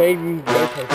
maybe rotate.